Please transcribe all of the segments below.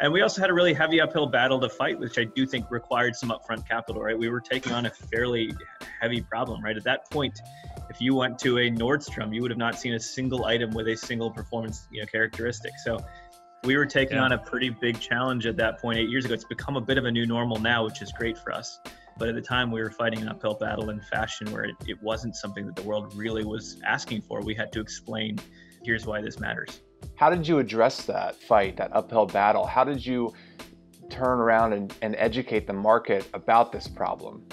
And we also had a really heavy uphill battle to fight, which I do think required some upfront capital, right? We were taking on a fairly heavy problem, right? At that point, if you went to a Nordstrom, you would have not seen a single item with a single performance, you know, characteristic. So we were taking yeah. on a pretty big challenge at that point eight years ago. It's become a bit of a new normal now, which is great for us. But at the time, we were fighting an uphill battle in fashion where it, it wasn't something that the world really was asking for. We had to explain here's why this matters. How did you address that fight, that uphill battle? How did you turn around and, and educate the market about this problem?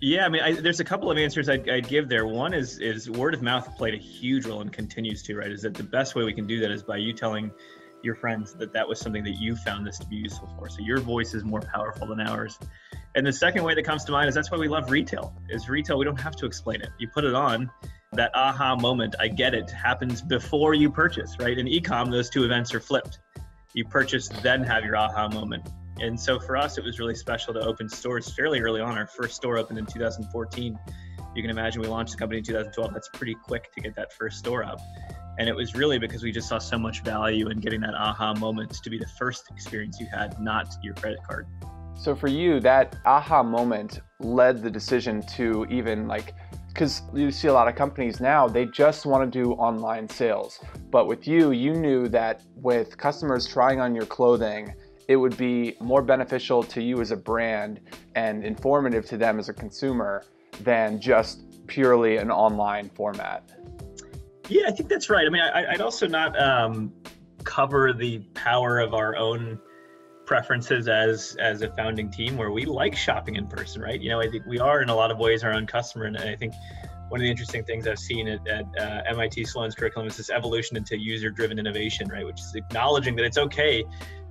Yeah, I mean, I, there's a couple of answers I'd, I'd, give there. One is is word of mouth played a huge role and continues to, right? Is that the best way we can do that is by you telling your friends that that was something that you found this to be useful for. So your voice is more powerful than ours. And the second way that comes to mind is that's why we love retail. Is retail we don't have to explain it. You put it on, that aha moment, I get it, happens before you purchase, right? In ecom, those two events are flipped. You purchase, then have your aha moment. And so for us, it was really special to open stores fairly early on. Our first store opened in 2014. You can imagine we launched the company in 2012. That's pretty quick to get that first store up. And it was really because we just saw so much value in getting that aha moment to be the first experience you had, not your credit card. So for you, that aha moment led the decision to even like, because you see a lot of companies now, they just want to do online sales. But with you, you knew that with customers trying on your clothing, it would be more beneficial to you as a brand and informative to them as a consumer than just purely an online format. Yeah, I think that's right. I mean, I, would also not um, cover the power of our own preferences as as a founding team, where we like shopping in person, right? You know, I think we are in a lot of ways our own customer, and I think one of the interesting things I've seen at, at uh, MIT Sloan's curriculum is this evolution into user-driven innovation, right? Which is acknowledging that it's okay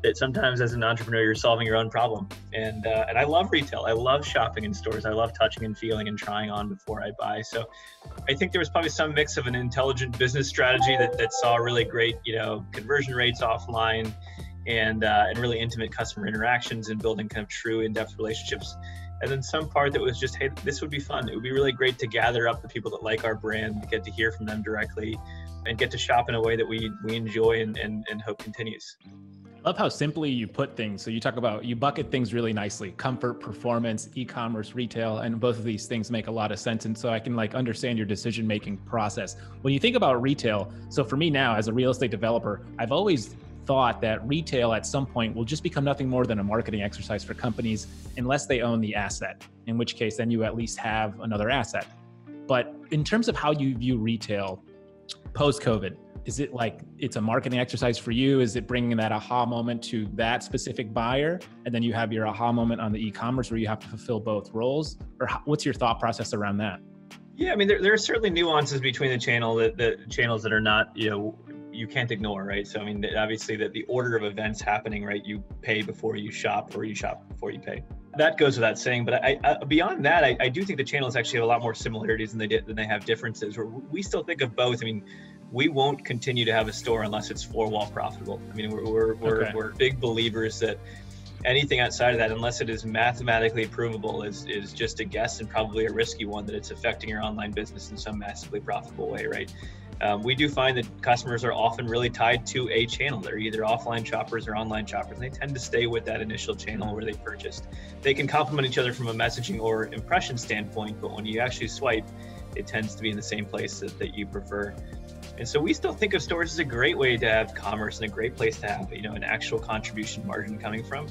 that sometimes as an entrepreneur you're solving your own problem and uh, and i love retail i love shopping in stores i love touching and feeling and trying on before i buy so i think there was probably some mix of an intelligent business strategy that, that saw really great you know conversion rates offline and uh, and really intimate customer interactions and building kind of true in-depth relationships and then some part that was just hey this would be fun it would be really great to gather up the people that like our brand get to hear from them directly and get to shop in a way that we we enjoy and, and, and hope continues love how simply you put things. So you talk about you bucket things really nicely: comfort, performance, e-commerce, retail, and both of these things make a lot of sense. And so I can like understand your decision-making process. When you think about retail, so for me now as a real estate developer, I've always thought that retail at some point will just become nothing more than a marketing exercise for companies unless they own the asset, in which case then you at least have another asset. But in terms of how you view retail post COVID, is it like it's a marketing exercise for you? Is it bringing that aha moment to that specific buyer? And then you have your aha moment on the e-commerce where you have to fulfill both roles? Or how, what's your thought process around that? Yeah i mean there, there are certainly nuances between the channel that the channels that are not you know you can't ignore right so i mean obviously that the order of events happening right you pay before you shop or you shop before you pay that goes without saying but I, I beyond that I, I, do think the channels actually have a lot more similarities than they did than they have differences where we still think of both i mean we won't continue to have a store unless it's four wall profitable. I mean, we're, we're, we're, okay. we're big believers that anything outside of that, unless it is mathematically provable, is, is just a guess and probably a risky one that it's affecting your online business in some massively profitable way, right? Um, we do find that customers are often really tied to a channel. They're either offline shoppers or online shoppers. They tend to stay with that initial channel where they purchased. They can complement each other from a messaging or impression standpoint, but when you actually swipe, it tends to be in the same place that, that you prefer. And so we still think of stores as a great way to have commerce and a great place to have, you know, an actual contribution margin coming from.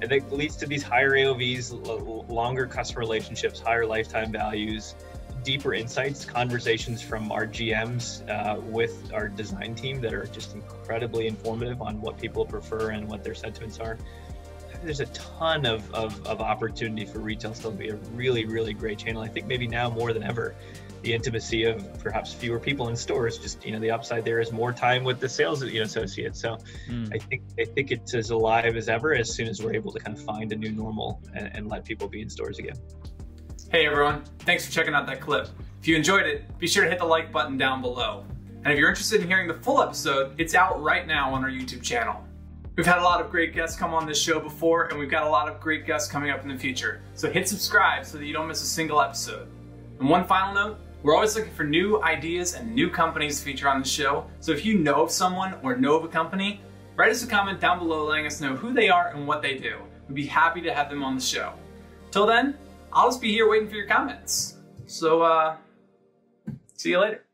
And that leads to these higher AOVs, longer customer relationships, higher lifetime values, deeper insights, conversations from our GMs uh, with our design team that are just incredibly informative on what people prefer and what their sentiments are. There's a ton of, of, of opportunity for retail still to be a really, really great channel. I think maybe now more than ever the intimacy of perhaps fewer people in stores. Just you know, the upside there is more time with the sales you know associates. So mm. I think I think it's as alive as ever as soon as we're able to kind of find a new normal and, and let people be in stores again. Hey everyone, thanks for checking out that clip. If you enjoyed it, be sure to hit the like button down below. And if you're interested in hearing the full episode, it's out right now on our YouTube channel. We've had a lot of great guests come on this show before, and we've got a lot of great guests coming up in the future. So hit subscribe so that you don't miss a single episode. And one final note, we're always looking for new ideas and new companies to feature on the show. So if you know of someone or know of a company, write us a comment down below letting us know who they are and what they do. We'd be happy to have them on the show. Till then, I'll just be here waiting for your comments. So, uh, see you later.